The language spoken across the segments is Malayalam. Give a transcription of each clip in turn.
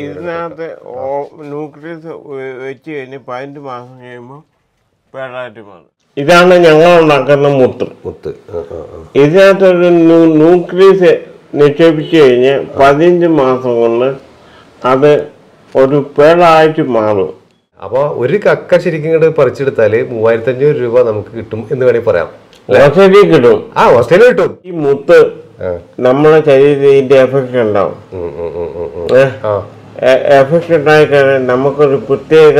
ഇതിനകത്ത് ന്യൂക്ലിയസ് വെച്ച് കഴിഞ്ഞ് പതിനഞ്ച് മാസം കഴിയുമ്പോൾ പേടായിട്ട് മാറും. ഇതാണ് ഞങ്ങൾ ഉണ്ടാക്കുന്ന മുത്ത്. മുത്ത്. ഇതിനകത്ത് ഒരു. ഇതിനകത്തൊരു ന്യൂക്ലിയസ് നിക്ഷേപിച്ച് കഴിഞ്ഞ് പതിനഞ്ച് മാസം കൊണ്ട് അത് ഒരു പേടായിട്ട് മാറും. അപ്പൊ ഒരു കക്ക ശരിക്കും ഇങ്ങോട്ട് പറിച്ചെടുത്താൽ മൂവായിരത്തി അഞ്ഞൂറ് രൂപ നമുക്ക് കിട്ടും എന്ന് വേണമെങ്കിൽ പറയാം. ഓസ്ട്രേലിയ കിട്ടും. ആ ഓസ്ട്രേലിയ കിട്ടും. ഈ മുത്ത് നമ്മുടെ ശരീരത്തിൽ ഇതിന്റെ എഫക്റ്റ് ഉണ്ടാവും എഫക്റ്റ് ഉണ്ടായിക്കഴിഞ്ഞാൽ നമുക്കൊരു പ്രത്യേക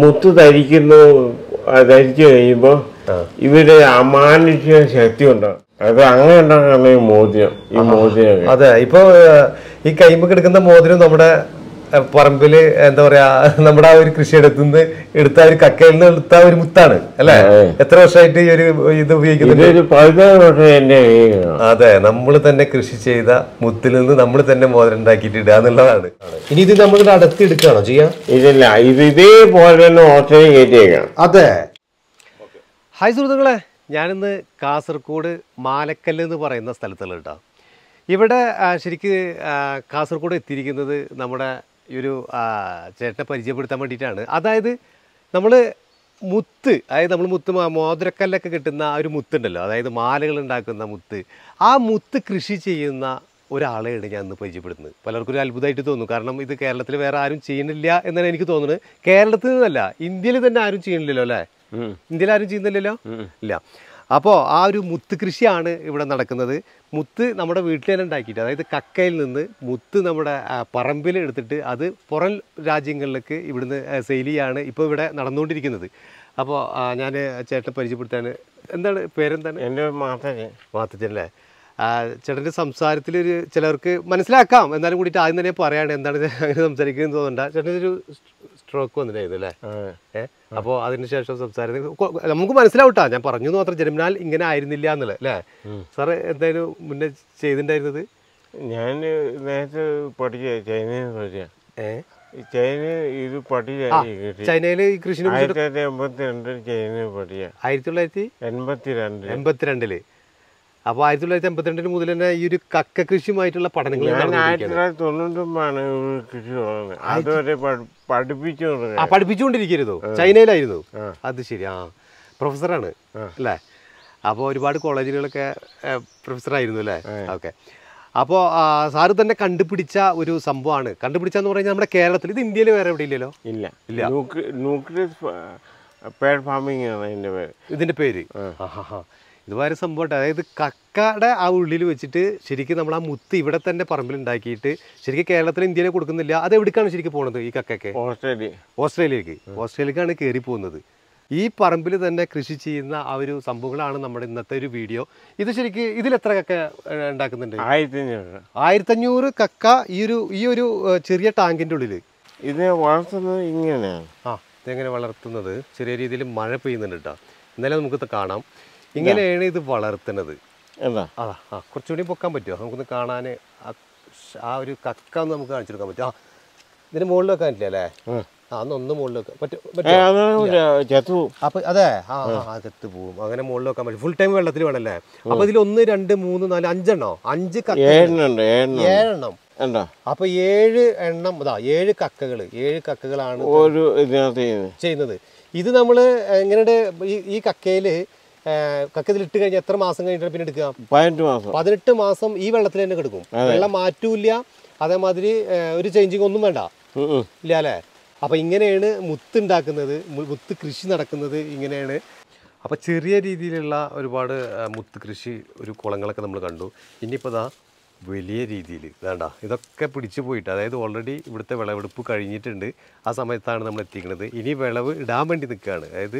മുത്തു ധരിക്കുന്നു ധരിച്ചു കഴിയുമ്പോൾ. ഇവർ അമാനുഷിക ശക്തി ഉണ്ടാവും അത് അങ്ങനെ ഉണ്ടാക്കുന്ന ഈ മോതിരം ഈ മോതിരം അതെ ഇപ്പൊ ഈ കൈമ്പ് കിടക്കുന്ന മോതിരം നമ്മുടെ പറമ്പിൽ എന്താ പറയാ നമ്മുടെ ആ ഒരു കൃഷിയിടത്തുനിന്ന് എടുത്ത ഒരു കക്കയിൽ നിന്ന് എടുത്ത ഒരു മുത്താണ് അല്ലെ? എത്ര വർഷമായിട്ട് ഈ ഒരു ഇത് ഉപയോഗിക്കുന്നുണ്ട്? എന്റെ അതെ നമ്മൾ തന്നെ കൃഷി ചെയ്ത മുത്തിൽ നിന്ന് നമ്മൾ തന്നെ മോതിരം ഉണ്ടാക്കിയിട്ട് ഇടുക എന്നുള്ളതാണ്. ഇനി ഇത് നമ്മൾ അടത്തിയെടുക്കുകയാണോ ചെയ്യാം? ഇതില്ല ഇത് ഇതേപോലെ തന്നെ കയറ്റിയേക്കാം അതെ. ഹായ് സുഹൃത്തുക്കളെ ഞാനിന്ന് കാസർഗോഡ് മാലക്കല്ല് എന്ന് പറയുന്ന സ്ഥലത്തുള്ള കേട്ടോ ഇവിടെ ശരിക്ക് കാസർഗോഡ് എത്തിയിരിക്കുന്നത് നമ്മുടെ ഈ ഒരു ചേട്ടനെ പരിചയപ്പെടുത്താൻ വേണ്ടിയിട്ടാണ്. അതായത് നമ്മൾ മുത്ത് അതായത് നമ്മൾ മുത്ത് മോതിരക്കല്ലൊക്കെ കിട്ടുന്ന ആ ഒരു മുത്തുണ്ടല്ലോ. അതായത് മാലകൾ ഉണ്ടാക്കുന്ന മുത്ത്. ആ മുത്ത് കൃഷി ചെയ്യുന്ന ഒരാളെയാണ് ഞാൻ ഇന്ന് പരിചയപ്പെടുന്നത് പലർക്കും ഒരു അത്ഭുതമായിട്ട് തോന്നും. കാരണം ഇത് കേരളത്തിൽ വേറെ ആരും ചെയ്യുന്നില്ല എന്നാണ് എനിക്ക് തോന്നുന്നത്. കേരളത്തിൽ നിന്നല്ല ഇന്ത്യയിൽ തന്നെ ആരും ചെയ്യുന്നില്ലല്ലോ അല്ലേ? ഇന്ത്യയിൽ ആരും ചെയ്യുന്നില്ലല്ലോ? ഇല്ല. അപ്പോൾ ആ ഒരു മുത്ത് കൃഷിയാണ് ഇവിടെ നടക്കുന്നത്. മുത്ത് നമ്മുടെ വീട്ടിൽ തന്നെ ഉണ്ടാക്കിയിട്ട് അതായത് കക്കയിൽ നിന്ന് മുത്ത് നമ്മുടെ പറമ്പിൽ എടുത്തിട്ട് അത് പുറം രാജ്യങ്ങളിലേക്ക് ഇവിടുന്ന് സെയിൽ ചെയ്യാണ് ഇപ്പോൾ ഇവിടെ നടന്നുകൊണ്ടിരിക്കുന്നത്. അപ്പോൾ ഞാൻ ചേട്ടനെ പരിചയപ്പെടുത്താൻ എന്താണ് പേരെന്താണ്? എന്റെ മാത്തച്ഛൻ. മാത്തച്ഛനല്ലേ ചേട്ടന്റെ സംസാരത്തിലൊരു ചിലർക്ക് മനസ്സിലാക്കാം. എന്നാലും കൂടിയിട്ട് ആദ്യം തന്നെ പറയാണ് എന്താണ് അങ്ങനെ സംസാരിക്കുന്നത് തോന്നണ്ട ചേട്ടന്റെ ഒരു സ്ട്രോക്ക് വന്നിട്ടായിരുന്നു അല്ലേ? ഏഹ് അപ്പോൾ അതിനുശേഷം സംസാരം നമുക്ക് മനസ്സിലാവട്ടാ. ഞാൻ പറഞ്ഞു മാത്രം ജന്മനാൽ ഇങ്ങനെ ആയിരുന്നില്ല എന്നുള്ളത് അല്ലേ? സാറ് എന്തായാലും മുന്നേ ചെയ്തിട്ടുണ്ടായിരുന്നത്? ഞാൻ നേരത്തെ പഠിച്ച ചൈനയിൽ പഠിച്ച ഏഹ് ചൈന ഇത് പഠിച്ച ചൈനയിൽ കുറിച്ച് ആയിരത്തി തൊള്ളായിരത്തി എൺപത്തി രണ്ടിൽ ചൈനയിൽ പഠിച്ച ആയിരത്തി തൊള്ളായിരത്തി എൺപത്തി എൺപത്തിരണ്ടിൽ. അപ്പോൾ ആയിരത്തി തൊള്ളായിരത്തി എൺപത്തിരണ്ടിന് മുതൽ തന്നെ ഈ ഒരു കക്ക കൃഷിയുമായിട്ടുള്ള പഠനങ്ങൾ ഞാൻ ആയിരത്തി തൊള്ളായിരത്തി തൊണ്ണൂറ്റൊമ്പതാണ് കൃഷി തുടങ്ങുന്നത്. അതുവരെ പഠി- പഠിപ്പിച്ചു ആ പഠിപ്പിച്ചുകൊണ്ടിരിക്കരുതോ ചൈനയിലായിരുന്നു. അത് ശരി. ആ പ്രൊഫസറാണ് അല്ലേ? അപ്പോൾ ഒരുപാട് കോളേജുകളൊക്കെ പ്രൊഫസറായിരുന്നു അല്ലേ? ഓക്കെ. അപ്പോൾ സാറ് തന്നെ കണ്ടുപിടിച്ച ഒരു സംഭവമാണ്. കണ്ടുപിടിച്ചെന്ന് പറഞ്ഞാൽ നമ്മുടെ കേരളത്തിൽ ഇത് ഇന്ത്യയിൽ വേറെ എവിടെ ഇല്ലല്ലോ? ഇല്ല. ന്യൂക്ലിയസ് പേഡ് ഫാമിംഗ് ആണ് ഇതിന്റെ പേര്. ഇതിന്റെ പേര്. ആഹാഹാ. ഇത് വേറെ സംഭവമായിട്ട് അതായത് കക്കയുടെ ആ ഉള്ളിൽ വെച്ചിട്ട് ശരിക്കും നമ്മൾ ആ മുത്ത് ഇവിടെ തന്നെ പറമ്പിൽ ഉണ്ടാക്കിയിട്ട് ശരിക്കും കേരളത്തിൽ ഇന്ത്യയിലെ കൊടുക്കുന്നില്ല. അത് എവിടേക്കാണ് ശരിക്കും പോണത് ഈ കക്കയൊക്കെ? ഓസ്ട്രേലിയ. ഓസ്ട്രേലിയക്ക്. ഓസ്ട്രേലിയക്കാണ് കയറി പോകുന്നത് ഈ പറമ്പിൽ തന്നെ കൃഷി ചെയ്യുന്ന ആ ഒരു സംഭവങ്ങളാണ് നമ്മുടെ ഇന്നത്തെ ഒരു വീഡിയോ. ഇത് ശരിക്ക് ഇതിൽ എത്ര കക്ക ഉണ്ടാക്കുന്നുണ്ട്? ആയിരത്തി അഞ്ഞൂറ് ആയിരത്തഞ്ഞൂറ് കക്ക ഈ ഒരു ഈ ഒരു ചെറിയ ടാങ്കിന്റെ ഉള്ളിൽ. ഇതിനെ വളർത്തുന്നത് ഇങ്ങനെയാണ്. ആ ഇതെങ്ങനെ വളർത്തുന്നത്? ചെറിയ രീതിയിൽ മഴ പെയ്യുന്നുണ്ട് കേട്ടോ ഇന്നലെ നമുക്ക് കാണാം. ഇങ്ങനെയാണ് ഇത് വളർത്തുന്നത്. എന്താ? ആ ആ കുറച്ചുകൂടി പൊക്കാൻ പറ്റുമോ? നമുക്കൊന്ന് കാണാൻ ആ ഒരു കക്ക ഒന്ന് നമുക്ക് കാണിച്ചെടുക്കാൻ പറ്റും ആ ഇതിന് മുകളിൽ വെക്കാൻ പറ്റില്ല അല്ലേ ആ അന്നൊന്ന് മുകളിൽ വെക്കാൻ പറ്റും അപ്പൊ അതെ ആ ആ, പോവും. അങ്ങനെ മുകളിൽ വെക്കാൻ പറ്റും. ഫുൾ ടൈം വെള്ളത്തിൽ വേണമല്ലേ അപ്പൊ ഇതിൽ ഒന്ന് രണ്ട് മൂന്ന് നാല് അഞ്ചെണ്ണോ? അഞ്ച് ഏഴെണ്ണം. അപ്പൊ ഏഴ് എണ്ണം അതാ ഏഴ് കക്കകൾ ഏഴ് കക്കകളാണ് ഒരു ചെയ്യുന്നത്. ഇത് നമ്മൾ എങ്ങനെയുണ്ട്? ഈ ഈ കക്കയിൽ കക്ക ഇതിൽ ഇട്ട് കഴിഞ്ഞാൽ എത്ര മാസം കഴിഞ്ഞിട്ട് പിന്നെ എടുക്കുക? പതിനെട്ട് മാസം. പതിനെട്ട് മാസം ഈ വെള്ളത്തിൽ തന്നെ കിടക്കും. വെള്ളം മാറ്റൂല്ല. അതേമാതിരി ഒരു ചേഞ്ചിങ് ഒന്നും വേണ്ട. ഇല്ല അല്ലേ? അപ്പോൾ ഇങ്ങനെയാണ് മുത്ത് ഉണ്ടാക്കുന്നത് മുത്ത് കൃഷി നടക്കുന്നത് ഇങ്ങനെയാണ്. അപ്പോൾ ചെറിയ രീതിയിലുള്ള ഒരുപാട് മുത്ത് കൃഷി ഒരു കുളങ്ങളൊക്കെ നമ്മൾ കണ്ടു. ഇനിയിപ്പോൾ ദാ വലിയ രീതിയിൽ വേണ്ട ഇതൊക്കെ പിടിച്ചു പോയിട്ട് അതായത് ഓൾറെഡി ഇവിടുത്തെ വിളവെടുപ്പ് കഴിഞ്ഞിട്ടുണ്ട്. ആ സമയത്താണ് നമ്മൾ എത്തിക്കുന്നത് ഇനി വിളവ് ഇടാൻ വേണ്ടി നിൽക്കുകയാണ് അതായത്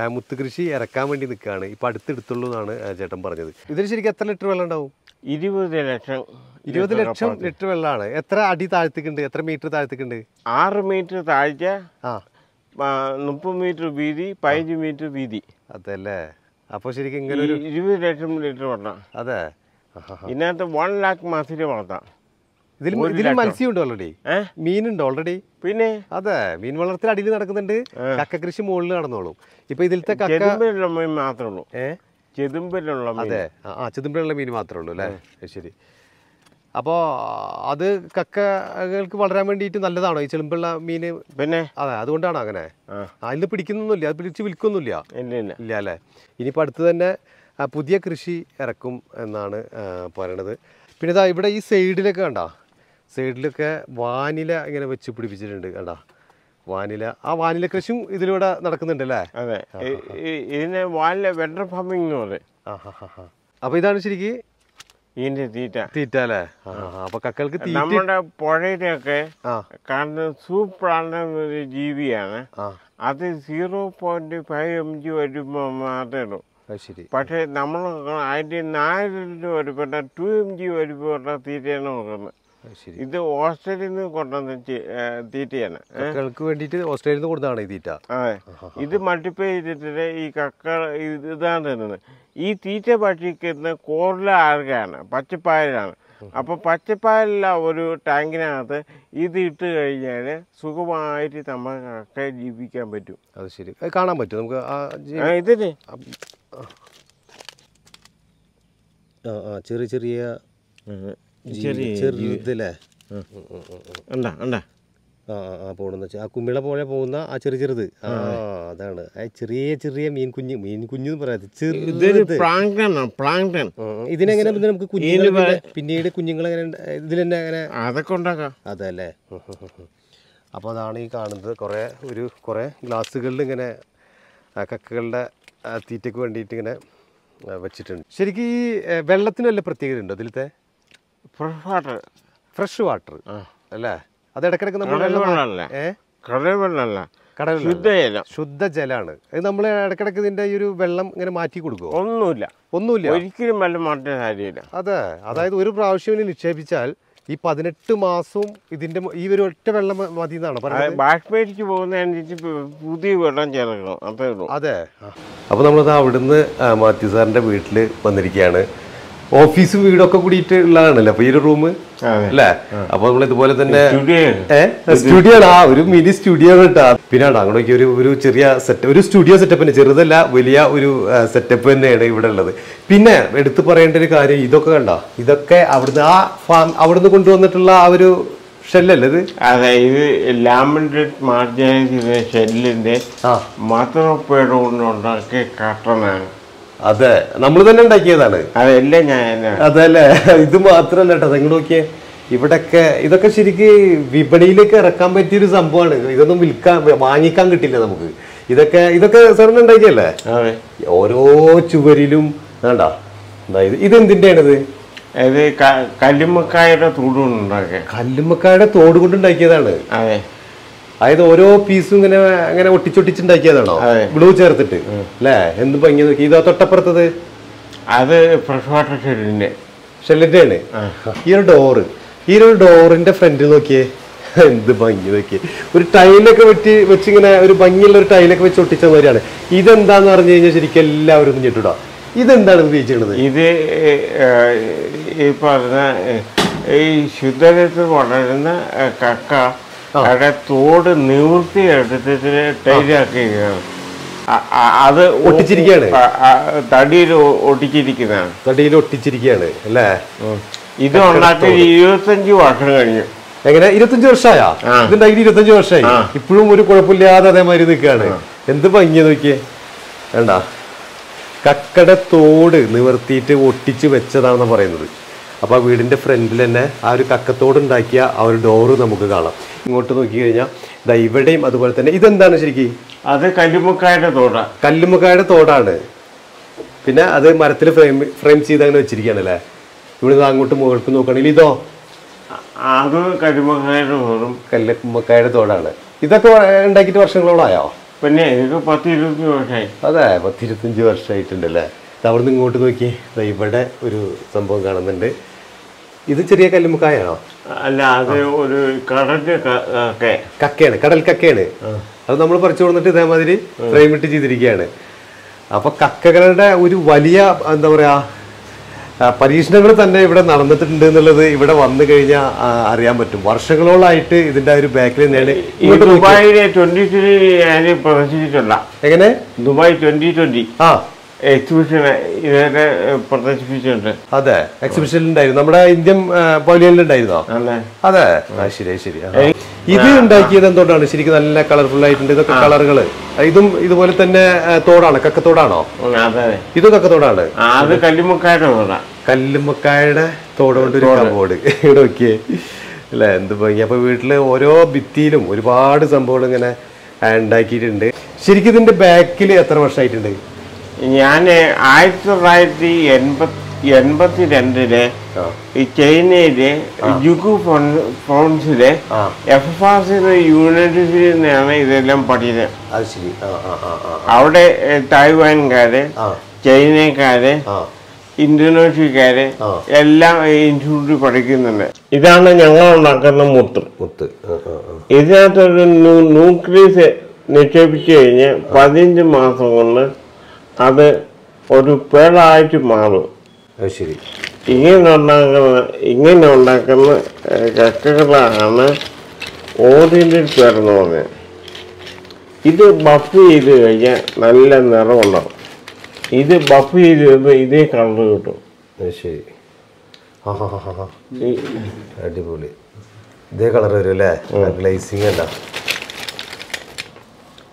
ആ, മുത്ത് കൃഷി ഇറക്കാൻ വേണ്ടി നിൽക്കുകയാണ്. ഇപ്പോൾ അടുത്തെടുത്തുള്ളൂ എന്നാണ് ചേട്ടൻ പറഞ്ഞത്. ഇതിന് ശരിക്കും എത്ര ലിറ്റർ വെള്ളം ഉണ്ടാവും? ഇരുപത് ലക്ഷം ഇരുപത് ലക്ഷം ലിറ്റർ വെള്ളമാണ്. എത്ര അടി താഴ്ത്തിക്കുണ്ട്? എത്ര മീറ്റർ താഴ്ത്തിക്കുണ്ട്? ആറ് മീറ്റർ താഴ്ച ആ. മുപ്പത് മീറ്റർ വീതി പതിനഞ്ച് മീറ്റർ വീതി. അതല്ലേ? അപ്പോൾ ശരിക്കും ഇങ്ങനെ ഇരുപത് ലക്ഷം ലിറ്റർ വെള്ളം. അതെ. ഇന്നത്തെ ഇതിനകത്ത് വൺ ലാക്ക് മാസത്തിൽ വളർത്താം. ഇതിൽ മത്സ്യമുണ്ട് ഓൾറെഡി മീനുണ്ട് ഓൾറെഡി പിന്നെ? അതെ മീൻ വളർത്തൽ അടിയിൽ നടക്കുന്നുണ്ട്. കക്ക കൃഷി മുകളിൽ നടന്നോളും. ഇപ്പൊ ഇതിലത്തെ കക്ക മീൻ മാത്രമേ ഉള്ളൂ. ചെതുമ്പിലുള്ള അതെ. ആ, ചെതുമ്പിലുള്ള മീൻ മാത്രമേ ഉള്ളൂ അല്ലേ? ശരി. അപ്പോൾ അത് കക്കകൾക്ക് വളരാൻ വേണ്ടിയിട്ട് നല്ലതാണോ? ഈ ചെളുമ്പുള്ള മീൻ പിന്നെ? അതെ അതുകൊണ്ടാണ് അങ്ങനെ? അതിൽ പിടിക്കുന്നൊന്നുമില്ല. അത് പിടിച്ച് വിൽക്കൊന്നുമില്ല. ഇല്ല അല്ലേ? ഇനിയിപ്പോൾ അടുത്ത് തന്നെ പുതിയ കൃഷി ഇറക്കും എന്നാണ് പറയണത്. പിന്നെ ഇതാ ഇവിടെ ഈ സൈഡിലൊക്കെ കണ്ട? സൈഡിലൊക്കെ വാനില ഇങ്ങനെ വെച്ച് പിടിപ്പിച്ചിട്ടുണ്ട് കണ്ട. വാനില. ആ വാനില കൃഷിയും ഇതിലൂടെ നടക്കുന്നുണ്ട് അല്ലേ അതെ ഇതിനെ വാനില വെണ്ടർ ഫാമിംഗ് എന്ന് പറയും. അപ്പോൾ ഇതാണ് ശരിക്ക്? ഇതിന്റെ തീറ്റ. തീറ്റ അല്ലേ? അപ്പൊ കക്കൾക്ക് നമ്മുടെ പുഴയിലൊക്കെ കാരണം സൂപ്പർ ആണ് ഒരു ജീവിയാണ് അത് zero point five M G വരുമ്പോൾ മാത്രമേ ഉള്ളൂ. പക്ഷെ നമ്മൾ അതിന്റെ നാലിന് വരുമ്പോൾ ടു എം ജി വരുമ്പോൾ തീറ്റയാണ് നോക്കുന്നത്. ഇത് ഓസ്ട്രേലിയയിൽ നിന്ന് കൊണ്ടുവന്ന തീറ്റയാണ്? കക്കകൾക്ക് വേണ്ടിയിട്ട് ഓസ്ട്രേലിയയിൽ നിന്ന് കൊടുത്തതാണ് ഈ തീറ്റ. അതെ ഇത് മൾട്ടിപ്ലൈ ചെയ്തിട്ട് ഈ കക്ക ഇതാണ് തരുന്നത്. ഈ തീറ്റ ഭക്ഷിക്കുന്ന കോറില ആർക്കാണ് പച്ചപ്പായലാണ്. അപ്പോൾ പച്ചപ്പായലുള്ള ഒരു ടാങ്കിനകത്ത് ഇത് ഇട്ട് കഴിഞ്ഞാൽ സുഖമായിട്ട് നമ്മൾ ജീവിക്കാൻ പറ്റും. അത് ശരി. കാണാൻ പറ്റും. നമുക്ക് ഇതിന് ആ ചെറിയ ചെറിയ ചെറിയ ചെറുതല്ലേ ഉണ്ടാ ഉണ്ടാ ആ. ആ, കുമിള പോലെ പോകുന്ന ആ ചെറിയ ചെറുത്. ആ അതാണ്. ആ ചെറിയ ചെറിയ മീൻ കുഞ്ഞ് മീൻ കുഞ്ഞു എന്ന് പറയാതെ ചെറുത്. ഇതിനെങ്ങനെ പിന്നെ നമുക്ക് കുഞ്ഞുങ്ങൾ പിന്നീട് കുഞ്ഞുങ്ങൾ എങ്ങനെ ഇതിൽ തന്നെ അങ്ങനെ അതൊക്കെ ഉണ്ടാക്കാം. അതല്ലേ. അപ്പോൾ അതാണ് ഈ കാണുന്നത്. കുറേ ഒരു കുറേ ഗ്ലാസ്സുകളിൽ ഇങ്ങനെ കക്കകളുടെ തീറ്റയ്ക്ക് വേണ്ടിയിട്ട് ഇങ്ങനെ വെച്ചിട്ടുണ്ട്. ശരിക്കും ഈ വെള്ളത്തിന് വല്ല പ്രത്യേകത ഉണ്ടോ ഇതിലത്തെ? ഫ്രഷ് വാട്ടർ ഫ്രഷ് വാട്ടർ അല്ലേ? അത് ഇടക്കിടക്ക് നമ്മൾ കടൽ വെള്ളമല്ല. ശുദ്ധജലം ശുദ്ധജലമാണ് അത് നമ്മൾ ഇടക്കിടക്ക് ഇതിന്റെ ഈ ഒരു വെള്ളം ഇങ്ങനെ മാറ്റി കൊടുക്കുമോ ഒന്നുമില്ല. ഒന്നുമില്ല. ഒരിക്കലും വെള്ളം മാറ്റാൻ കാര്യമില്ല അതെ. അതായത് ഒരു പ്രാവശ്യം ഇനി നിക്ഷേപിച്ചാൽ ഈ പതിനെട്ട് മാസവും ഇതിന്റെ ഈ ഒരു ഒറ്റ വെള്ളം മതി എന്നാണ് പറയുന്നത്? പോകുന്നതനുസരിച്ച് പുതിയ വെള്ളം ചേർക്കണം. അത്രേ ഉള്ളൂ. അതെ. അപ്പോൾ നമ്മളത് അവിടുന്ന് മാത്യു സാറിന്റെ വീട്ടിൽ വന്നിരിക്കുകയാണ്. ഓഫീസും വീടൊക്കെ കൂടിയിട്ട് ഉള്ളതാണല്ലോ അപ്പൊ ഈ ഒരു റൂം അല്ലേ? അപ്പൊ നമ്മൾ ഇതുപോലെ തന്നെ സ്റ്റുഡിയോ ആ ഒരു മിനി സ്റ്റുഡിയോ കേട്ടാ. പിന്നെ അങ്ങോട്ടേക്ക് ഒരു ഒരു ചെറിയ സെറ്റ് ഒരു സ്റ്റുഡിയോ സെറ്റപ്പ് തന്നെ. ചെറുതല്ല വലിയ ഒരു സെറ്റപ്പ് തന്നെയാണ് ഇവിടെ ഉള്ളത്. പിന്നെ എടുത്തു പറയേണ്ട ഒരു കാര്യം ഇതൊക്കെ കണ്ടോ? ഇതൊക്കെ അവിടുന്ന് ആ ഫാം അവിടുന്ന് കൊണ്ടുവന്നിട്ടുള്ള ആ ഒരു ഷെല്ലല്ലേ ഇത്? അതെ ഇത് ലാമിനേറ്റ് മാർജൈൻ ചെയ്ത ഷെല്ലിന്റെ മാത്രം മാത്രപ്പേട് കൊണ്ടുണ്ടാക്കിയ കട്ടനാണ് അതെ. നമ്മൾ തന്നെ ഉണ്ടാക്കിയതാണ്. അതെല്ലാം ഞാൻ അതല്ലേ? ഇത് മാത്രല്ല കേട്ടോ. നിങ്ങൾ നോക്കിയേ. ഇവിടൊക്കെ ഇതൊക്കെ ശരിക്ക് വിപണിയിലേക്ക് ഇറക്കാൻ പറ്റിയ ഒരു സംഭവമാണ്. ഇതൊന്നും വിൽക്കാൻ വാങ്ങിക്കാൻ കിട്ടില്ല നമുക്ക്. ഇതൊക്കെ ഇതൊക്കെ സാറിന് ഉണ്ടാക്കിയല്ലേ? ഓരോ ചുവരിലും വേണ്ട ഇത് ഇതെന്തിന്റെയാണിത് ഇത് തോട് കല്ലുമ്മക്കായുടെ ഉണ്ടാക്കിയ കല്ലുമ്മക്കായുടെ തോട് കൊണ്ട് ഉണ്ടാക്കിയതാണ്. അതെ. അതായത് ഓരോ പീസും ഇങ്ങനെ അങ്ങനെ ഒട്ടിച്ചൊട്ടിച്ചുണ്ടാക്കിയതാണോ? ബ്ലൂ ഗ്ലൂ ചേർത്തിട്ട്. അല്ലേ? എന്ത് ഭംഗി നോക്കി ഇതാ തൊട്ടപ്പുറത്തത്? അത് ഫ്രഷ് വാട്ടർ ഷെല്ലിന്റെ. ഷെല്ലിന്റെ ആണ് ഈ ഒരു ഡോറ്. ഈ ഒരു ഡോറിന്റെ ഫ്രണ്ട് നോക്കിയേ. എന്ത് ഭംഗി നോക്കിയേ. ഒരു ടൈലൊക്കെ വെച്ച് വെച്ചിങ്ങനെ ഒരു ഭംഗിയുള്ള ഒരു ടൈലൊക്കെ വെച്ച് ഒട്ടിച്ച മാതിരിയാണ്. ഇതെന്താന്ന് പറഞ്ഞു കഴിഞ്ഞാൽ ശരിക്കും എല്ലാവരും ഒന്ന് ഞെട്ടിടാം. ഇതെന്താണ് ഉപയോഗിച്ചിരുന്നത് ഇത് ഈ പറഞ്ഞ ഈ ശുദ്ധജലത്തിൽ വളരുന്ന കക്ക അവിടെ തോട് നിവൃത്തി എടുത്തിട്ട് ടൈറ്റാക്കുകയാണ് അത് ഒട്ടിച്ചിരിക്കാണ് ഒട്ടിച്ചിരിക്കുകയാണ്? തടിയിൽ ഒട്ടിച്ചിരിക്കുന്നതാണ്. തടിയിൽ ഒട്ടിച്ചിരിക്കുകയാണ് അല്ലേ? ഇത് ഉണ്ടാക്കി ഇരുപത്തഞ്ച് വർഷം കഴിഞ്ഞു. എങ്ങനെ? ഇരുപത്തഞ്ച് വർഷമായാ. ഇതുണ്ടാക്കി ഇരുപത്തഞ്ച് വർഷമായി? ഇപ്പോഴും ഒരു കുഴപ്പമില്ലാതെ അതേമാതിരി നിൽക്കുകയാണ്. എന്ത് ഭംഗി നോക്കിയേ? വേണ്ട. കക്കട തോട് നിവർത്തിയിട്ട് ഒട്ടിച്ച് വെച്ചതാണെന്ന് പറയുന്നത്. അപ്പോൾ ആ വീടിന്റെ ഫ്രണ്ടിൽ തന്നെ ആ ഒരു കക്കത്തോട് ഉണ്ടാക്കിയ ആ ഒരു ഡോറ് നമുക്ക് കാണാം. ഇങ്ങോട്ട് നോക്കി കഴിഞ്ഞാൽ ഇതാ ഇവിടെയും അതുപോലെ തന്നെ. ഇതെന്താണ് ശരിക്കും? അത് കല്ലുമുക്കായുടെ തോടാണ് കല്ലുമുക്കായുടെ തോടാണ്. പിന്നെ അത് മരത്തിൽ ഫ്രെയിം ഫ്രെയിം ചെയ്ത് അങ്ങനെ വെച്ചിരിക്കുകയാണ് അല്ലേ? ഇവിടുന്ന് അങ്ങോട്ട് മുകൾക്ക് നോക്കുകയാണെങ്കിൽ ഇതോ? അത് കല്ലുമുക്കായുടെ തോടും. കല്ലുമുക്കായുടെ തോടാണ്. ഇതൊക്കെ ഉണ്ടാക്കിയിട്ട് വർഷങ്ങളോളായോ? പിന്നെ എനിക്ക് പത്ത് ഇരുപത്തി വർഷമായി അതെ പത്തിരുപത്തഞ്ച് വർഷമായിട്ടുണ്ടല്ലേ അവിടെ അവിടുന്ന് ഇങ്ങോട്ട് നോക്കി ഇവിടെ ഒരു സംഭവം കാണുന്നുണ്ട്. ഇത് ചെറിയ കല്ലുമുക്കായോ അല്ല അത് ഒരു കക്കയാണ് കടൽ കക്കയാണ്. അത് നമ്മൾ പറിച്ചു കൊടുത്തിട്ട് ഇതേമാതിരി ഫ്രെയിം ഇട്ട് ചെയ്തിരിക്കുകയാണ്. അപ്പൊ കക്കകളുടെ ഒരു വലിയ എന്താ പറയാ പരീക്ഷണങ്ങൾ തന്നെ ഇവിടെ നടന്നിട്ടുണ്ട് എന്നുള്ളത് ഇവിടെ വന്നു കഴിഞ്ഞാൽ അറിയാൻ പറ്റും. വർഷങ്ങളോളായിട്ട് ഇതിന്റെ ഒരു ബാക്കിൽ തന്നെയാണ്. ദുബായിലെ ട്വന്റി ത്രീ എങ്ങനെ? ദുബായ് ട്വന്റി ട്വന്റി ആ. എക്സിബിഷൻ ഇതൊക്കെ പ്രദർശിപ്പിച്ചിട്ടുണ്ട്. അതെ നമ്മുടെ ഇന്ത്യൻ പവലിയനിൽ ഉണ്ടായിരുന്നോ അതെ. ശരി ശരി. ഇത് ഉണ്ടാക്കിയത് എന്തുകൊണ്ടാണ്? ശരിക്കും നല്ല കളർഫുൾ ആയിട്ടുണ്ട് ഇതൊക്കെ കളറുകൾ. ഇതും ഇതുപോലെ തന്നെ തോടാണ്. കക്കത്തോടാണോ? ഇതും കക്കത്തോടാണ്. അത് കല്ലുമുക്കാരുടെ വീടാ കല്ലുമ്മക്കായുടെ തോടുകൊണ്ട് ഒരു കബോർഡ്. ഇവിടെ നോക്കിയേ. അല്ലേ എന്ത് ഭംഗി. അപ്പൊ വീട്ടിൽ ഓരോ ഭിത്തിയിലും ഒരുപാട് സംഭവങ്ങൾ ഇങ്ങനെ ഉണ്ടാക്കിയിട്ടുണ്ട്. ശരിക്കും ഇതിന്റെ ബാക്കിൽ എത്ര വർഷമായിട്ടുണ്ട് ഞാൻ ആയിരത്തി തൊള്ളായിരത്തി എൺപത്തി എൺപത്തി രണ്ടിൽ ഈ ചൈനയിലെ ജുഗു ഫോൺസിലെ. എഫ് എഫ് ആർ സി യൂണിവേഴ്സിറ്റിയിൽ നിന്നാണ് ഇതെല്ലാം പഠിച്ചത് അത് ശരി. ആ ആ ആ ആ അവിടെ തായ്വാൻകാര് ചൈനക്കാര് ഇന്തോനേഷ്യക്കാര് എല്ലാം ഇൻസ്റ്റിറ്റ്യൂട്ടിൽ പഠിക്കുന്നുണ്ട്. ഇതാണ് ഞങ്ങൾ ഉണ്ടാക്കുന്ന മുത്ത്. മുത്ത്. ഇതിനകത്തൊരു ന്യൂ- ന്യൂക്ലിയസ് നിക്ഷേപിച്ചു കഴിഞ്ഞ് പതിനഞ്ച് മാസം കൊണ്ട് അത് ഒരു പേടായിട്ട് മാറും. അത് ശരി. ഇങ്ങനെ ഉണ്ടാക്കുന്ന ഇങ്ങനെ ഉണ്ടാക്കുന്ന കക്കകളാണ് ഓറിയന്റൽ പേർ എന്ന് പറഞ്ഞത് ഇത് ബഫ് ചെയ്ത് കഴിഞ്ഞാൽ നല്ല നിറമുണ്ടാവും. ഇത് ബഫ് ചെയ്ത് കഴിയുമ്പോൾ ഇതേ കളർ കിട്ടും. ശരി. അടിപൊളി. ഇതേ കളർ വരും അല്ലേ ഗ്ലേസിങ് അല്ല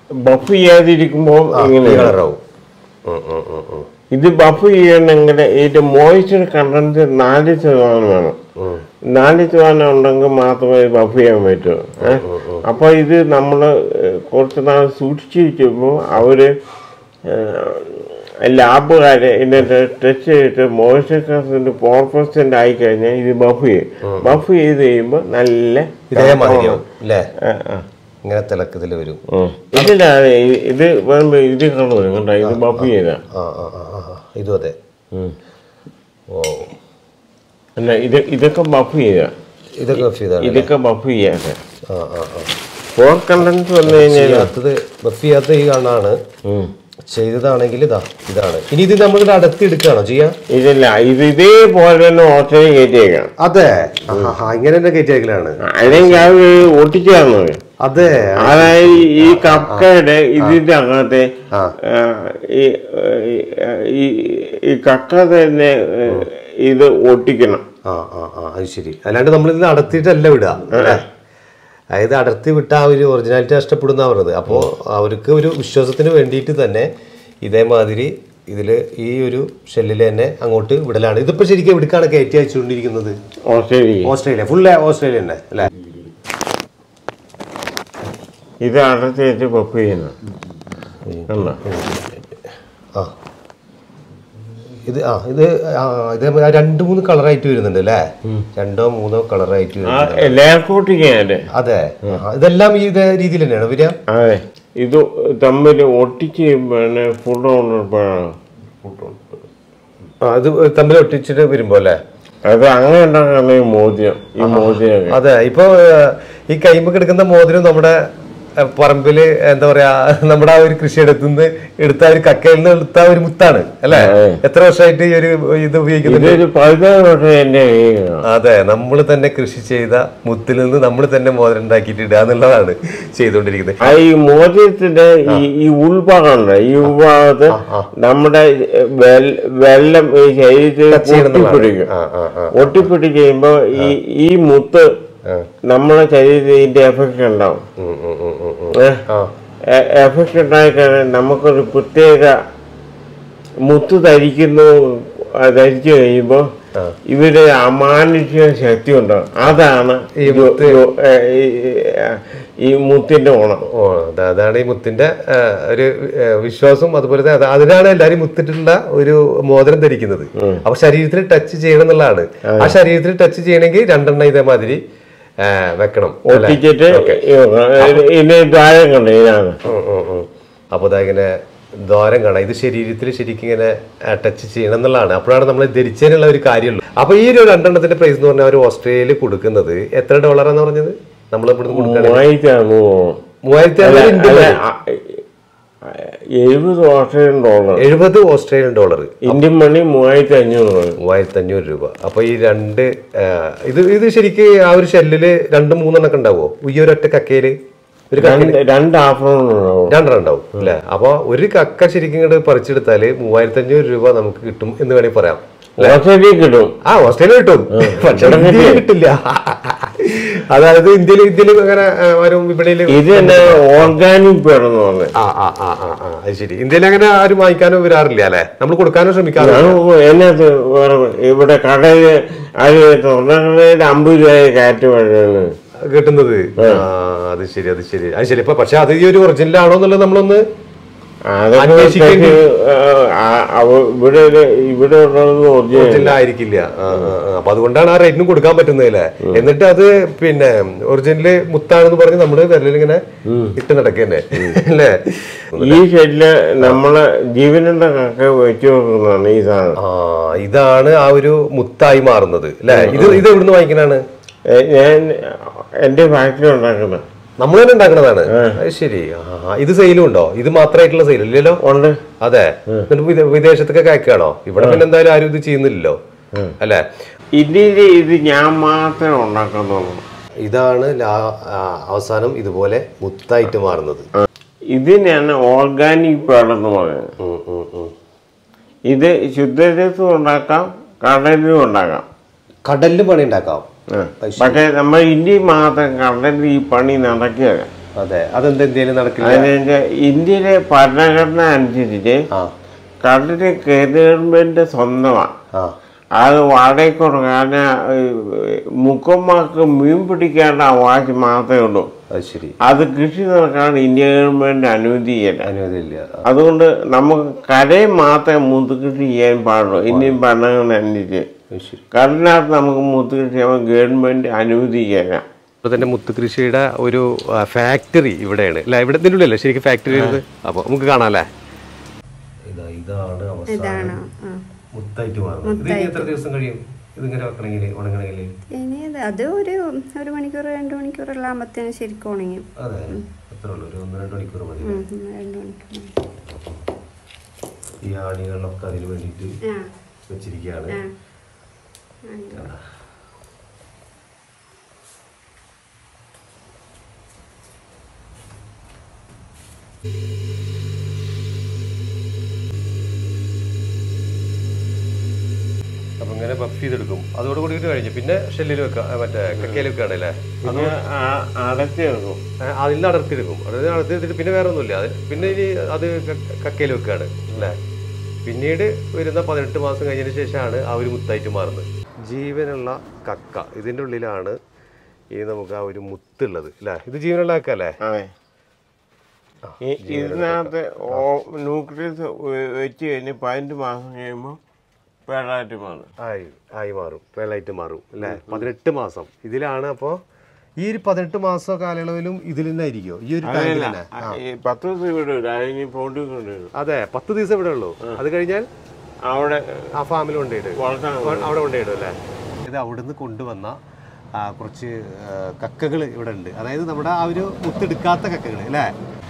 ബഫ് ചെയ്യാതിരിക്കുമ്പോൾ ഇങ്ങനെ കളറാവും. ഇത് ബഫ് ചെയ്യണമെങ്കിൽ ഇതിന്റെ മോയിസ്റ്റർ കണ്ടന്റ് നാല് ശതമാനം വേണം. നാല് ശതമാനം ഉണ്ടെങ്കിൽ മാത്രമേ ബഫ് ചെയ്യാൻ പറ്റൂ. അപ്പൊ അപ്പോൾ ഇത് നമ്മൾ കുറച്ച് നാൾ സൂക്ഷിച്ച് വെച്ചപ്പോൾ അവർ ലാബുകാര് ഇതിന്റെ ടെസ്റ്റ് ചെയ്തിട്ട് മോയിസ്റ്റർ കണ്ടന്റ് ഫോർ പെർസെന്റ് ആയി കഴിഞ്ഞാൽ ഇത് ബഫ് ചെയ്യും. ബഫ് ചെയ്ത് കഴിയുമ്പോൾ നല്ല ഇതേ ആ. ഇങ്ങനെ തിളക്കത്തിൽ വരും. ഇത് ഇത് ഇത് അതെ. ഓ. അല്ല ഇത് ഇതൊക്കെ ബഫ് ചെയ്യുക ഇതൊക്കെ ബഫ് ചെയ്താണ് ഇതൊക്കെ ബഫ് ചെയ്യാതെ ഫോർ കണ്ടന്റ് വന്നു കഴിഞ്ഞാൽ ബഫ് ചെയ്യാത്ത ഈ കാണാണ്. ചെയ്തതാണെങ്കിൽ ഇതാ ഇതാണ്. ഇനി ഇത് നമ്മൾ അടത്തി എടുക്കുകയാണോ ചെയ്യാ? ഇതല്ല ഇത് ഇതേപോലെ തന്നെ ഓട്ടോ കയറ്റിയേക്കാം. അതെ. ഇങ്ങനെ തന്നെ കയറ്റിയേക്കലാണ്. അല്ലെങ്കിൽ അത് തന്നത് അതെ. അതായത് ഈ കക്കയുടെ ഇതിന്റെ അകത്തെ. ആ, ഈ കക്ക തന്നെ ഇത് ഒട്ടിക്കണം. ആ ആ ആ അത് ശരി. അല്ലാണ്ട് നമ്മൾ ഇത് അടത്തിയിട്ടല്ല വിടുക അതായത് അടർത്തി വിട്ട ആ ഒരു ഒറിജിനാലിറ്റി നഷ്ടപ്പെടുന്ന പറഞ്ഞത്. അപ്പോൾ അവർക്ക് ഒരു വിശ്വാസത്തിന് വേണ്ടിയിട്ട് തന്നെ ഇതേമാതിരി ഇതിൽ ഈ ഒരു ഷെല്ലിൽ തന്നെ അങ്ങോട്ട് വിടലാണ്. ഇതിപ്പോൾ ശരിക്കും എവിടേക്കാണ് കയറ്റി അയച്ചുകൊണ്ടിരിക്കുന്നത്? Australia Australia. ഫുള്ള് ഓസ്ട്രേലിയ തന്നെ അല്ലേ? ഇത് അടച്ചിട്ട് ബഫ് ചെയ്യുന്നത് കണ്ടോ? ആ. ഇത് ആ ഇത് ഇതേപോലെ ഇത് രണ്ട് മൂന്ന് കളറായിട്ട് വരുന്നുണ്ട് അല്ലേ? രണ്ടോ മൂന്നോ കളറായിട്ട് വരുന്നുണ്ട്. അതെ. ഇതെല്ലാം ഈ രീതിയിൽ തന്നെയാണ് വരിക? അതെ. ഇത് തമ്മിൽ ഒട്ടിച്ച് കഴിയുമ്പോഴാണ് ഫുഡ് അത് തമ്മിൽ ഒട്ടിച്ചിട്ട് വരുമ്പോ അല്ലേ? അത് അങ്ങനെ ഉണ്ടാക്കുന്ന ഈ മോതിരം ഈ മോതിരം അതെ ഇപ്പൊ ഈ കൈമ്പ് കിടക്കുന്ന മോതിരം നമ്മുടെ പറമ്പിൽ എന്താ പറയാ നമ്മുടെ ആ ഒരു കൃഷിയിടത്തുനിന്ന് എടുത്ത ഒരു കക്കയിൽ നിന്ന് എടുത്ത ഒരു മുത്താണ് അല്ലെ? എത്ര വർഷമായിട്ട് ഈ ഒരു ഇത് ഉപയോഗിക്കുന്നുണ്ട്? വർഷം അതെ നമ്മൾ തന്നെ കൃഷി ചെയ്ത മുത്തിൽ നിന്ന് നമ്മൾ തന്നെ മോതിരം ഉണ്ടാക്കിയിട്ട് ഇടുക എന്നുള്ളതാണ് ചെയ്തുകൊണ്ടിരിക്കുന്നത്. ഈ മോതിരത്തിന്റെ ഈ ഉൾഭാഗം ഈ ഉൾഭാഗത്ത് നമ്മുടെ വെള്ളം ഈ ശരീരത്തിൽ ഒട്ടിപ്പിടിക്കും. ചെയ്യുമ്പോ ഒട്ടിപ്പിടിച്ച് ഈ ഈ മുത്ത് നമ്മളെ ശരീരത്തിന്റെ എഫക്ട് എഫക്റ്റ് ഉണ്ടാവും. ഉം, ഉം, ഉം, ഉം, ഉം. ഏ? ആ. എ- എഫക്റ്റ് ഉണ്ടായിക്കഴിഞ്ഞാൽ നമുക്കൊരു പ്രത്യേക മുത്തു ധരിക്കുന്നു ധരിച്ചു കഴിയുമ്പോൾ ഇവർ അമാനുഷ്യ ശക്തി ഉണ്ടാവും അതാണ് ഈ മുത്തിന്റെ ഓണം. ഓ അതാണ് ഈ മുത്തിന്റെ ഒരു വിശ്വാസം അതുപോലെ തന്നെ അതിനാണ് എല്ലാരും മുത്തിട്ടുള്ള ഒരു മോതിരം ധരിക്കുന്നത്. അപ്പൊ ശരീരത്തിൽ ടച്ച് ചെയ്യണം എന്നുള്ളതാണ്. ആ. ശരീരത്തിൽ ടച്ച് ചെയ്യണമെങ്കിൽ രണ്ടെണ്ണം ഇതേമാതിരി വെക്കണം? ഒട്ടിച്ചിട്ട് ഇതിന് ദ്വാരം കണ്ടു ഇതിനാണ് ഉം, ഉം, ഉം. അപ്പൊ ഇങ്ങനെ ദ്വാരം കാണാം. ഇത് ശരീരത്തിൽ ശരിക്കും ഇങ്ങനെ ടച്ച് ചെയ്യണം എന്നുള്ളതാണ്. അപ്പോഴാണ് നമ്മൾ ധരിച്ചതിനുള്ള ഒരു കാര്യമുള്ളൂ. അപ്പൊ ഈ ഒരു രണ്ടെണ്ണത്തിന്റെ പ്രൈസ് എന്ന് പറഞ്ഞാൽ അവർ ഓസ്ട്രേലിയയിൽ കൊടുക്കുന്നത് എത്ര ഡോളറാന്ന് പറഞ്ഞത്? നമ്മൾ ഇവിടുന്ന് മൂവായിരത്തി മൂവായിരത്തി മണി. എഴുപത് ഓസ്ട്രേലിയൻ ഡോളർ എഴുപത് ഓസ്ട്രേലിയൻ ഡോളർ ഇന്ത്യൻ മണി മൂവായിരത്തി അഞ്ഞൂറ് രൂപ. മൂവായിരത്തി അഞ്ഞൂറ് രൂപ. അപ്പൊ ഈ രണ്ട് ഇത് ഇത് ശരിക്ക് ആ ഒരു ഷെല്ലിൽ രണ്ട് മൂന്നെണ്ണൊക്കെ ഉണ്ടാവോ? ഈ ഒരൊറ്റ കക്കയിൽ? ഒരു രണ്ട് രണ്ടെണ്ണം ഉണ്ടാവും. അല്ലേ? അപ്പോൾ ഒരു കക്ക ശരിക്കും ഇങ്ങോട്ട് പറിച്ചെടുത്താൽ മൂവായിരത്തി അഞ്ഞൂറ് രൂപ നമുക്ക് കിട്ടും എന്ന് വേണമെങ്കിൽ പറയാം ഓസ്ട്രേലിയ കിട്ടും. ആ ഓസ്ട്രേലിയ കിട്ടും. പക്ഷെ കിട്ടില്ല. അതായത് ഇന്ത്യയിൽ ഇന്ത്യയിൽ അങ്ങനെ ആരും വിപണിയിൽ ഇത് തന്നെ ഓർഗാനിക് പേടെന്ന് പറഞ്ഞു. ആ ആ ആ ആ അത് ശരി. ഇന്ത്യയിൽ അങ്ങനെ ആരും വാങ്ങിക്കാനോ വരാറില്ല അല്ലേ? നമ്മൾ കൊടുക്കാനോ വേറെ ഇവിടെ കടയിൽ അമ്പത് രൂപ കാറ്റ് വേണ്ടത് കിട്ടുന്നത്. ആ. അത് ശരി അത് ശരി. അത് ശരി. ഇപ്പൊ പക്ഷെ അത് ഈ ഒരു ഒറിജിനൽ ആണോ എന്നുള്ളത് നമ്മളൊന്ന് ഇവിടെ ഇവിടെ ആ. അപ്പൊ അതുകൊണ്ടാണ് ആ റേറ്റിനും കൊടുക്കാൻ പറ്റുന്നതല്ലേ? എന്നിട്ട് അത് പിന്നെ ഒറിജിനൽ മുത്താണെന്ന് പറഞ്ഞ് നമ്മൾ വിരലിൽ ഇങ്ങനെ ഇട്ട് നടക്കന്നെ അല്ലേ? ഈ ഷെഡിൽ നമ്മളെ ജീവനുള്ള കക്ക വെച്ചു കൊടുക്കുന്നതാണ് ഈ സാധനം. ആ ഇതാണ് ആ ഒരു മുത്തായി മാറുന്നത്. അല്ലേ? ഇത് ഇത് എവിടുന്ന് വാങ്ങിക്കണാണ് ഞാൻ എന്റെ ഫാക്ടറി ഉണ്ടാക്കുന്നത്. നമ്മൾ തന്നെ ഉണ്ടാക്കണതാണ്. അത് ശരി. ഇത് സെയിലും ഉണ്ടോ? ഇത് മാത്രമായിട്ടുള്ള സെയിൽ ഇല്ലല്ലോ? അതെ. എന്നിട്ട് വിദേശത്തൊക്കെ അയക്കാണോ ഇവിടെ പിന്നെ എന്തായാലും ആരും ഇത് ചെയ്യുന്നില്ലല്ലോ. അല്ലെ? ഇതിന്റെ ഇത് ഞാൻ മാത്രമേ ഉണ്ടാക്കുന്നുള്ളൂ ഇതാണ് അവസാനം ഇതുപോലെ മുത്തായിട്ട് മാറുന്നത്. ഇതിനാണ് ഓർഗാനിക് പേടെന്ന് പറയുന്നത്. ഇത് ശുദ്ധരസം ഉണ്ടാക്കാം കടലിലും ഉണ്ടാക്കാം. കടലിലും പണി ഉണ്ടാക്കാം. പക്ഷെ നമ്മൾ ഇന്ത്യയിൽ മാത്രം കണ്ടിട്ട് ഈ പണി നടക്കുക. അതെ. അതെന്താ ഇന്ത്യയിൽ നടക്കില്ല? അതിനെ ഇന്ത്യയിലെ ഭരണഘടന അനുസരിച്ച് കണ്ടിട്ട് കേന്ദ്ര ഗവൺമെന്റ് സ്വന്തമാണ്. അത് വാടകയ്ക്ക് കൊടുക്കാൻ മുക്കന്മാർക്ക് മീൻ പിടിക്കേണ്ട അവകാശം മാത്രമേ ഉള്ളൂ. അത് ശരി. അത് കൃഷി നടക്കാൻ ഇന്ത്യ ഗവൺമെന്റ് അനുമതി അനുമതിയില്ല അതുകൊണ്ട് നമുക്ക് കരയിൽ മാത്രമേ മുതുകൃഷി ചെയ്യാൻ പാടുള്ളൂ. ഇന്ത്യൻ ഭരണഘടന അനുസരിച്ച്. കടലിനകത്ത് നമുക്ക് മുത്തുകൃഷി ഗവൺമെന്റ് അനുവദിക്കില്ല അപ്പൊ തന്നെ മുത്തുകൃഷിയുടെ ഒരു ഫാക്ടറി ഇവിടെയാണ്. അല്ല? ഇവിടെ ഇതിന്റെ ഉള്ളിലല്ലേ ശരിക്കും ഫാക്ടറി അപ്പോൾ നമുക്ക് കാണാം അല്ലേ? ഇതാ ഇതാണ് ഇതാണോ ആ. മുത്തായിട്ട് മാറുന്നത്. ഇത് ഇനി എത്ര ദിവസം കഴിയും? ഇതിങ്ങനെ വെക്കണമെങ്കിൽ ഉണങ്ങണമെങ്കിൽ ഇനി അത് ഒരു ഒരു മണിക്കൂർ രണ്ട് മണിക്കൂർ ആകുമ്പോഴത്തേനും ശരിക്കും ഉണങ്ങും. അതെ അത്ര ഉള്ളൂ. ഒരു ഒന്ന് രണ്ട് മണിക്കൂർ മതി. രണ്ട് മണിക്കൂർ ഈ ആണികളിലൊക്കെ അതിന് വേണ്ടിയിട്ട് വെച്ചിരിക്കുകയാണ്. അപ്പൊ ഇങ്ങനെ ബഫ് ചെയ്തെടുക്കും. അതോട് കൂടിയിട്ട് കഴിഞ്ഞു. പിന്നെ ഷെല്ലിൽ വെക്കാം. മറ്റേ കക്കയിൽ വെക്കാണല്ലേ വെക്കും അതിൽ നിന്ന് അടർത്തിയെടുക്കും അതായത് അടർത്തിയെടുത്തിട്ട് പിന്നെ വേറെ ഒന്നുമില്ല അത് പിന്നെ ഇനി അത് കക്കയിൽ വെക്കുകയാണ് അല്ലേ? പിന്നീട് വരുന്ന പതിനെട്ട് മാസം കഴിഞ്ഞതിന് ശേഷമാണ് ആ ഒരു മുത്തായിട്ട് മാറുന്നത്. ജീവനുള്ള കക്ക. ഇതിന്റെ ഉള്ളിലാണ് ഈ നമുക്ക് ആ ഒരു മുത്തുള്ളത് അല്ലേ ഇത് ജീവനുള്ള കക്ക അല്ലേ? ഇതിനകത്ത് ന്യൂക്ലിയസ് വെച്ച് കഴിഞ്ഞ് പതിനഞ്ച് മാസം കഴിയുമ്പോൾ പേളായിട്ട് മാറും. ആയി ആയി മാറും പേളായിട്ട് മാറും അല്ലേ പതിനെട്ട് മാസം. ഇതിലാണ് അപ്പോൾ ഈ ഒരു പതിനെട്ട് മാസം കാലയളവിലും ഇതിൽ തന്നെ ആയിരിക്കും ഈ ഒരു പത്ത് ദിവസം ഇവിടെ അതെ പത്ത് ദിവസം ഇവിടെ ഉള്ളൂ. അത് കഴിഞ്ഞാൽ അവിടെ ആ ഫാമിൽ കൊണ്ടുപോയിട്ട്. അവിടെ കൊണ്ടുപോയിടും അല്ലേ? ഇത് അവിടുന്ന് കൊണ്ടുവന്ന കുറച്ച് കക്കകൾ ഇവിടെ ഉണ്ട്. അതായത് നമ്മുടെ ആ ഒരു മുത്തെടുക്കാത്ത കക്കകൾ അല്ലേ?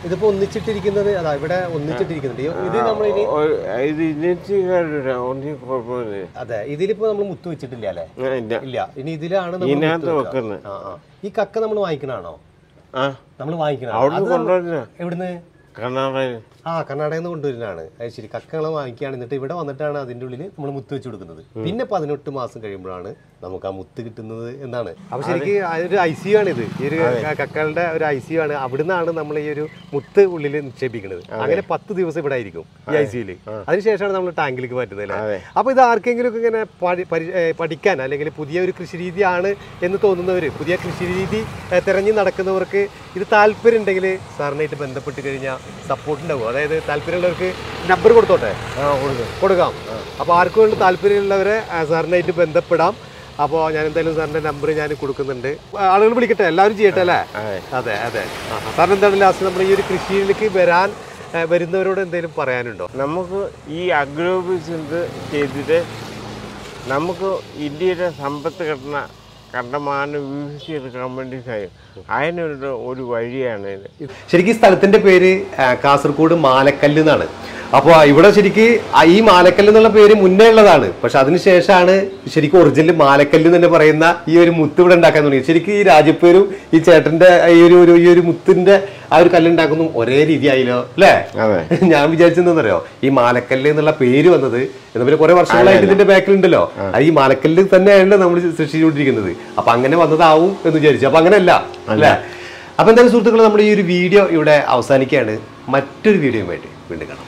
ഇതിപ്പോ ഒന്നിച്ചിട്ടിരിക്കുന്നത് അതാ ഇവിടെ ഒന്നിച്ചിട്ടിരിക്കുന്നുണ്ട്. ഇത് അതെ ഇതിലിപ്പോ നമ്മൾ മുത്ത് വെച്ചിട്ടില്ല അല്ലേ? ഇല്ല. ഇനി ഇതിലാണ്. ഈ കക്ക നമ്മൾ വാങ്ങിക്കണാണോ നമ്മൾ വാങ്ങിക്കണം എവിടുന്ന്? ആ കർണാടകയിൽ നിന്ന് കൊണ്ടുവരുന്നതാണ്. അത് ശരി കക്കകളെ വാങ്ങിക്കുകയാണ്. എന്നിട്ട് ഇവിടെ വന്നിട്ടാണ് അതിന്റെ ഉള്ളിൽ നമ്മൾ മുത്ത് വെച്ച് കൊടുക്കുന്നത്. പിന്നെ പതിനെട്ട് മാസം കഴിയുമ്പോഴാണ് നമുക്ക് ആ മുത്ത് കിട്ടുന്നത് എന്നാണ്. അപ്പൊ ശരിക്കും ഒരു ഐ സി ആണ് ഇത് ഈ ഒരു കക്കളുടെ ഒരു ഐ സി ആണ്. അവിടുന്നാണ് നമ്മൾ ഈ ഒരു മുത്ത് ഉള്ളിൽ നിക്ഷേപിക്കുന്നത്. അങ്ങനെ പത്ത് ദിവസം ഇവിടെ ആയിരിക്കും ഈ ഐ സിയിൽ അതിനുശേഷമാണ് നമ്മൾ ടാങ്കിലേക്ക് മാറ്റുന്നത് അല്ലേ? അപ്പോൾ അപ്പൊ ഇത് ആർക്കെങ്കിലും ഇങ്ങനെ പഠിക്കാൻ അല്ലെങ്കിൽ പുതിയ ഒരു കൃഷി രീതിയാണ് എന്ന് തോന്നുന്നവർ പുതിയ കൃഷി രീതി തിരഞ്ഞു നടക്കുന്നവർക്ക് ഇത് താല്പര്യം ഉണ്ടെങ്കിൽ സാറിനായിട്ട് ബന്ധപ്പെട്ട് കഴിഞ്ഞാൽ സപ്പോർട്ട് ഉണ്ടാവും അതായത് താല്പര്യമുള്ളവർക്ക് നമ്പർ കൊടുത്തോട്ടെ? കൊടുക്കാം. അപ്പോൾ ആർക്കും വേണ്ടി താല്പര്യമുള്ളവരെ സാറിനായിട്ട് ബന്ധപ്പെടാം. അപ്പോൾ ഞാൻ എന്തായാലും സാറിന്റെ നമ്പർ ഞാൻ കൊടുക്കുന്നുണ്ട്. ആളുകൾ വിളിക്കട്ടെ? എല്ലാവരും ചെയ്യട്ടെ അല്ലേ? അതെ. അതെ അതെ. സാറിന് എന്താണ് ലാസ്റ്റ് നമ്മൾ ഈ ഒരു കൃഷിയിലേക്ക് വരാൻ വരുന്നവരോട് എന്തെങ്കിലും പറയാനുണ്ടോ? നമുക്ക് ഈ അഗ്രോ ബിസിനസ് ചെയ്തിട്ട് നമുക്ക് ഇന്ത്യയുടെ സമ്പത്ത് ഘടന കണ്ടമാനം വീക്ഷിച്ചെടുക്കാൻ വേണ്ടി കഴിയും അതിനൊരു ഒരു വഴിയാണ് ശരിക്കും സ്ഥലത്തിന്റെ പേര് കാസർഗോഡ് മാലക്കല്ല് എന്നാണ്. അപ്പോൾ ഇവിടെ ശരിക്ക് ഈ മാലക്കല്ല് എന്നുള്ള പേര് മുന്നേ ഉള്ളതാണ്. പക്ഷെ അതിനുശേഷമാണ് ശരിക്കും ഒറിജിനൽ മാലക്കല്ല് എന്ന് പറയുന്ന ഈ ഒരു മുത്ത് ഇവിടെ ഉണ്ടാക്കാൻ തുടങ്ങി ശരിക്കും ഈ രാജ്യപ്പേരും ഈ ചേട്ടന്റെ ഈ ഒരു ഈ ഒരു മുത്തിന്റെ ആ ഒരു കല്ലുണ്ടാക്കുന്നു ഒരേ രീതിയായില്ലോ അല്ലേ. ഞാൻ വിചാരിച്ചെന്നറിയോ ഈ മാലക്കല്ല് എന്നുള്ള പേര് വന്നത് എന്നാ പിന്നെ കുറെ വർഷങ്ങളായിട്ട് ഇതിന്റെ ബാക്കിലുണ്ടല്ലോ. അത് ഈ മാലക്കല്ല് തന്നെയാണല്ലോ നമ്മൾ സൃഷ്ടിച്ചുകൊണ്ടിരിക്കുന്നത്. അപ്പൊ അങ്ങനെ വന്നതാവും എന്ന് വിചാരിച്ചു. അപ്പൊ അങ്ങനെയല്ല അല്ലേ. അപ്പൊ എന്തായാലും സുഹൃത്തുക്കൾ നമ്മുടെ ഈ ഒരു വീഡിയോ ഇവിടെ അവസാനിക്കുകയാണ്. മറ്റൊരു വീഡിയോയുമായിട്ട് വീണ്ടും കാണാം.